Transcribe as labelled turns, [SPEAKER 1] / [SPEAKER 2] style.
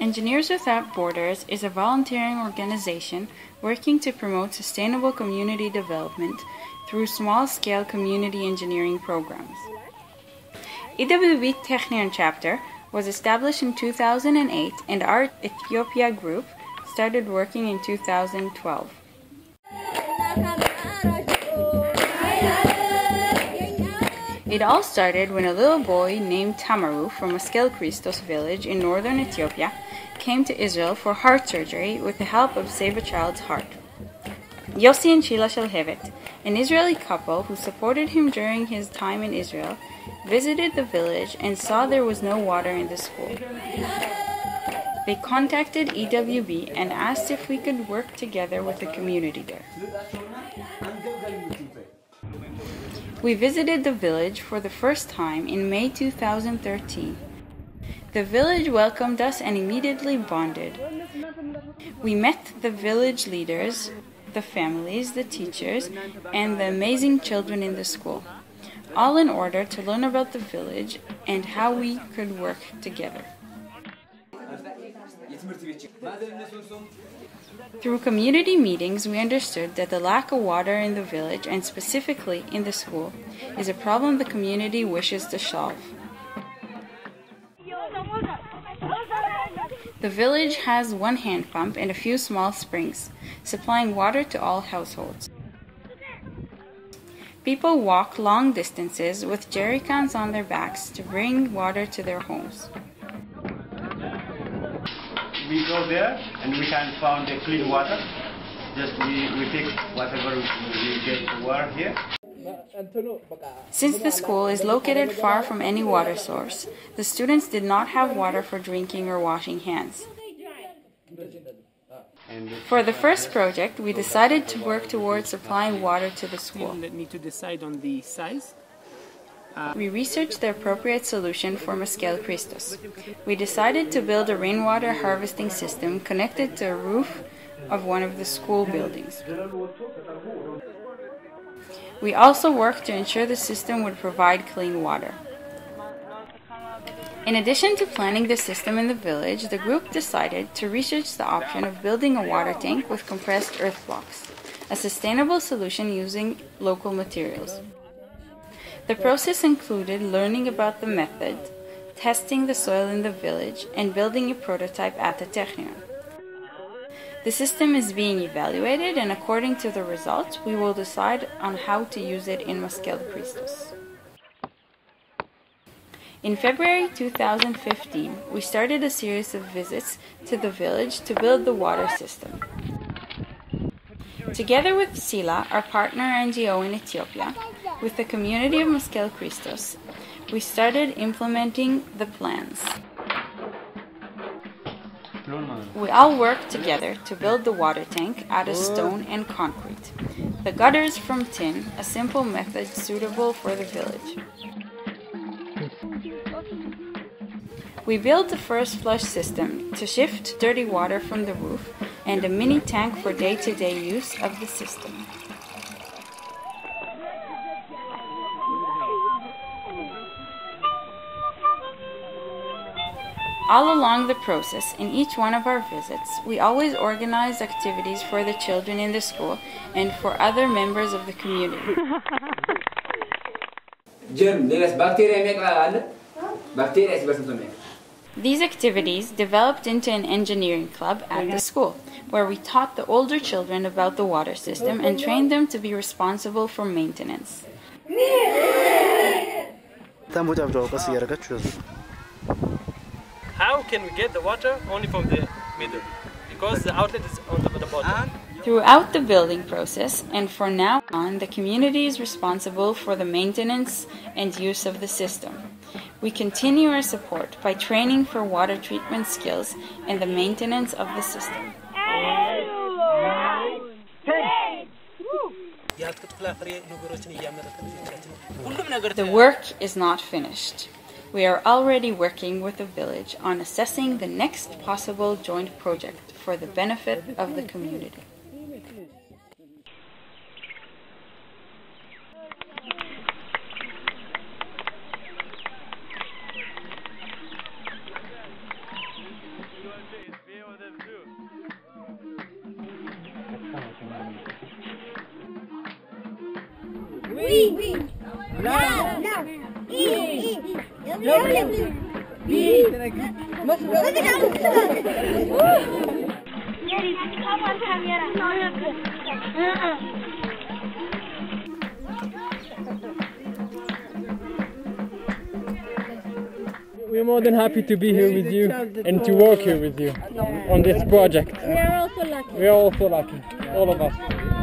[SPEAKER 1] Engineers Without Borders is a volunteering organization working to promote sustainable community development through small scale community engineering programs. EWB Technion chapter was established in 2008 and our Ethiopia group started working in 2012. It all started when a little boy named Tamaru from Meskel Christos village in northern Ethiopia came to Israel for heart surgery with the help of Save a Child's Heart. Yossi and Sheila Shalhevet, an Israeli couple who supported him during his time in Israel, visited the village and saw there was no water in the school. They contacted EWB and asked if we could work together with the community there. We visited the village for the first time in May 2013. The village welcomed us and immediately bonded. We met the village leaders, the families, the teachers, and the amazing children in the school, all in order to learn about the village and how we could work together. Through community meetings, we understood that the lack of water in the village, and specifically in the school, is a problem the community wishes to solve. The village has one hand pump and a few small springs, supplying water to all households. People walk long distances with jerry cans on their backs to bring water to their homes.
[SPEAKER 2] We go there and we can find the clean water. Just we, we take whatever we get to water here.
[SPEAKER 1] Since the school is located far from any water source, the students did not have water for drinking or washing hands. For the first project, we decided to work towards supplying water to the school.
[SPEAKER 3] Still need to decide on the size.
[SPEAKER 1] We researched the appropriate solution for Meskel Christos. We decided to build a rainwater harvesting system connected to a roof of one of the school buildings. We also worked to ensure the system would provide clean water. In addition to planning the system in the village, the group decided to research the option of building a water tank with compressed earth blocks, a sustainable solution using local materials. The process included learning about the method, testing the soil in the village, and building a prototype at the Technion. The system is being evaluated, and according to the results, we will decide on how to use it in Meskel Christos. In February 2015, we started a series of visits to the village to build the water system. Together with SILA, our partner NGO in Ethiopia, with the community of Meskel Christos, we started implementing the plans. We all worked together to build the water tank out of stone and concrete. The gutters from tin, a simple method suitable for the village. We built the first flush system to shift dirty water from the roof and a mini tank for day to day use of the system. All along the process, in each one of our visits, we always organize activities for the children in the school and for other members of the community. These activities developed into an engineering club at the school, where we taught the older children about the water system and trained them to be responsible for maintenance.
[SPEAKER 4] How can we get the water only from the middle? Because the outlet is on the, the bottom.
[SPEAKER 1] Throughout the building process, and for now on, the community is responsible for the maintenance and use of the system. We continue our support by training for water treatment skills and the maintenance of the system. The work is not finished. We are already working with the village on assessing the next possible joint project for the benefit of the community.
[SPEAKER 5] We, we, no, no.
[SPEAKER 6] We're more than happy to be here with you and to work here with you on this project.
[SPEAKER 5] We are also lucky.
[SPEAKER 6] We are also lucky, all of us.